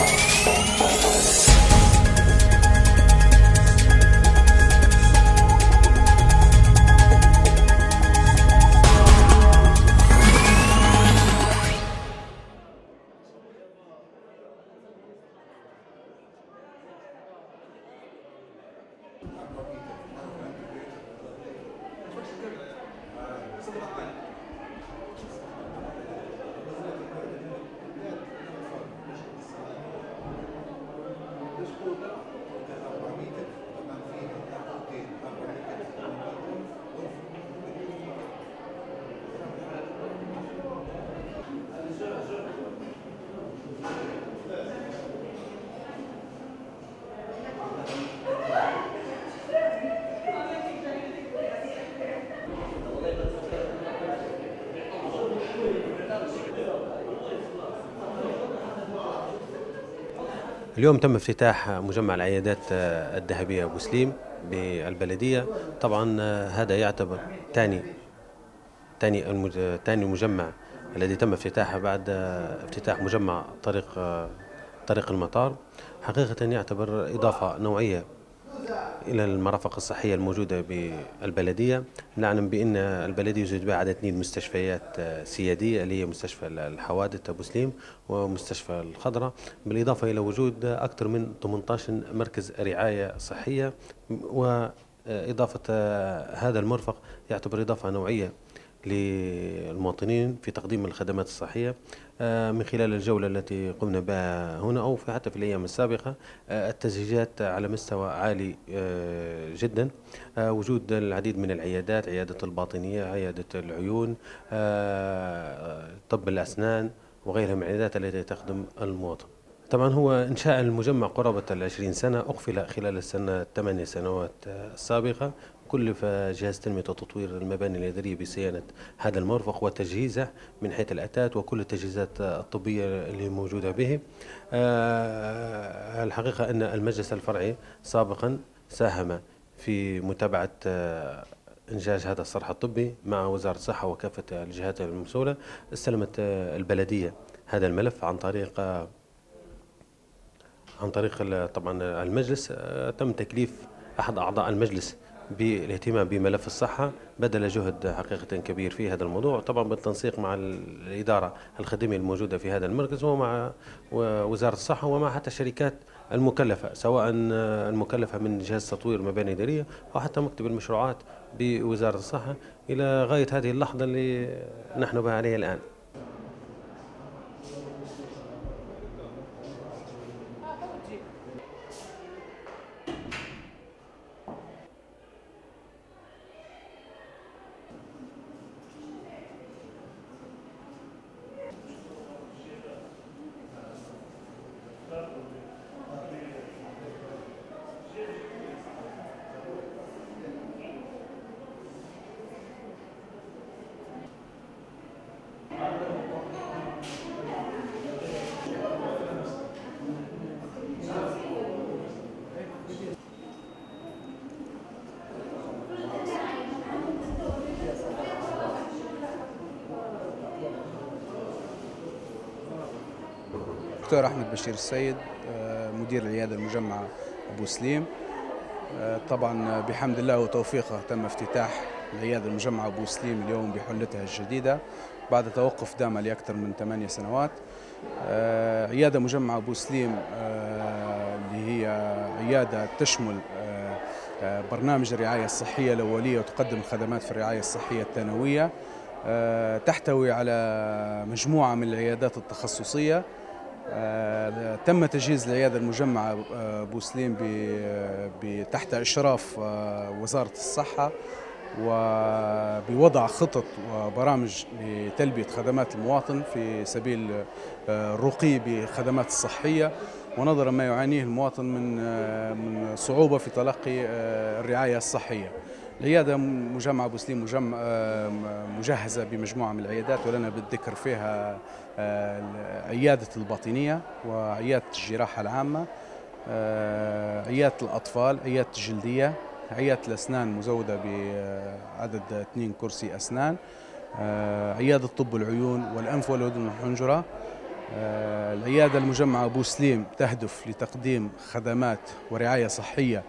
you school اليوم تم افتتاح مجمع العيادات الذهبية أبو سليم بالبلدية. طبعا هذا يعتبر ثاني ثاني ثاني مجمع الذي تم افتتاحه بعد افتتاح مجمع طريق طريق المطار. حقيقة يعتبر إضافة نوعية إلى المرافق الصحية الموجودة بالبلدية. نعلم بأن البلدية يوجد بها عدد اثنين مستشفيات آه، سيادية اللي هي مستشفى الحوادث أبو سليم ومستشفى الخضراء بالإضافة إلى وجود أكثر من 18 مركز رعاية صحية وإضافة آه، هذا المرفق يعتبر إضافة نوعية للمواطنين في تقديم الخدمات الصحية آه، من خلال الجولة التي قمنا بها هنا أو حتى في الأيام السابقة آه، التزهيجات على مستوى عالي آه، جدا. وجود العديد من العيادات عيادة الباطنية عيادة العيون طب الأسنان وغيرها من العيادات التي تخدم المواطن. طبعا هو إنشاء المجمع قرابة العشرين سنة أقفل خلال السنة الثمانية سنوات السابقة. كلف جهاز تنمية وتطوير المباني الإدارية بصيانة هذا المرفق وتجهيزه من حيث الأتات وكل التجهيزات الطبية اللي موجودة به. آه، الحقيقة أن المجلس الفرعي سابقا ساهم في متابعة آه، إنجاز هذا الصرح الطبي مع وزارة الصحة وكافة الجهات المسؤولة. استلمت آه، البلدية هذا الملف عن طريق عن طريق طبعا المجلس. تم تكليف أحد أعضاء المجلس بالاهتمام بملف الصحة بذل جهد حقيقة كبير في هذا الموضوع طبعا بالتنسيق مع الإدارة الخدمية الموجودة في هذا المركز ومع وزارة الصحة ومع حتى الشركات المكلفة سواء المكلفة من جهاز تطوير مباني إدارية أو حتى مكتب المشروعات بوزارة الصحة إلى غاية هذه اللحظة اللي نحن بها عليها الآن. دكتور أحمد بشير السيد آه، مدير العيادة المجمعة أبو سليم. آه، طبعا بحمد الله وتوفيقه تم افتتاح العيادة المجمعة أبو سليم اليوم بحلتها الجديدة بعد توقف دام لاكثر من ثمانية سنوات. آه، عيادة مجمعة أبو سليم اللي هي عيادة تشمل برنامج الرعاية الصحية الأولية وتقدم الخدمات في الرعاية الصحية الثانوية. تحتوي على مجموعة من العيادات التخصصية. آه، تم تجهيز العيادة المجمعة آه، بوسليم تحت إشراف آه، وزارة الصحة وبوضع خطط وبرامج لتلبية خدمات المواطن في سبيل الرقي بخدمات الصحية ونظرا ما يعانيه المواطن من من صعوبة في تلقي الرعاية الصحية. العيادة مجمع أبو سليم مجمع مجهزة بمجموعة من العيادات ولنا بالذكر فيها آه، عيادة الباطنية وعيادة الجراحة العامة آه، عيادة الأطفال عيادة الجلدية عيادة الأسنان مزودة بعدد اثنين كرسي أسنان آه، عيادة طب العيون والأنف والأذن والحنجرة آه، العيادة المجمعة أبو سليم تهدف لتقديم خدمات ورعاية صحية آه،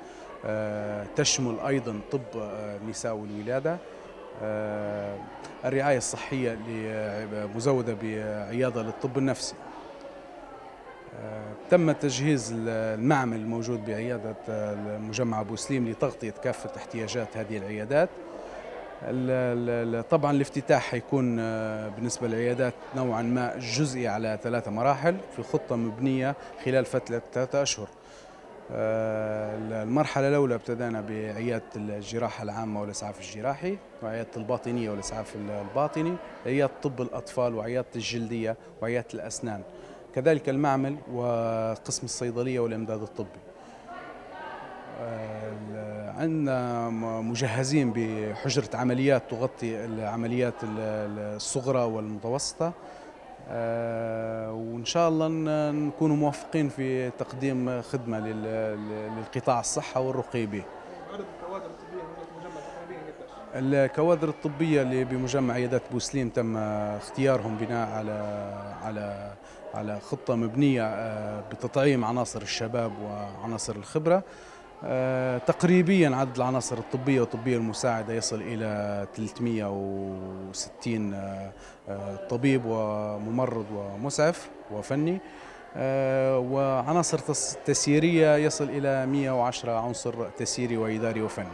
تشمل أيضا طب آه، النساء والولادة. آه، الرعاية الصحية مزودة بعيادة للطب النفسي. آه، تم تجهيز المعمل الموجود بعيادة المجمع أبو سليم لتغطية كافة احتياجات هذه العيادات. ال- ال- طبعا الافتتاح حيكون آه، بالنسبة للعيادات نوعا ما جزئي على ثلاثة مراحل في خطة مبنية خلال فترة ثلاثة أشهر. آه، المرحلة الأولى ابتدأنا بعيادة الجراحة العامة والإسعاف الجراحي وعيادة الباطنية والإسعاف الباطني عيادة طب الأطفال وعيادة الجلدية وعيادة الأسنان. كذلك المعمل وقسم الصيدلية والإمداد الطبي. آه، عندنا مجهزين بحجرة عمليات تغطي العمليات ال- ال- الصغرى والمتوسطة. آه، وإن شاء الله ن- نكون موفقين في تقديم لل- للقطاع الصحة والرقي به. الكوادر الطبية اللي بمجمع عيادات بوسليم تم اختيارهم بناء على على على خطة مبنية آه، بتطعيم عناصر الشباب وعناصر الخبرة. آه، تقريبيا عدد العناصر الطبية والطبية المساعدة يصل إلى 360 آه، آه، طبيب وممرض ومسعف وفني. وعناصر تسييرية يصل إلى 110 عنصر تسييري وإداري وفني.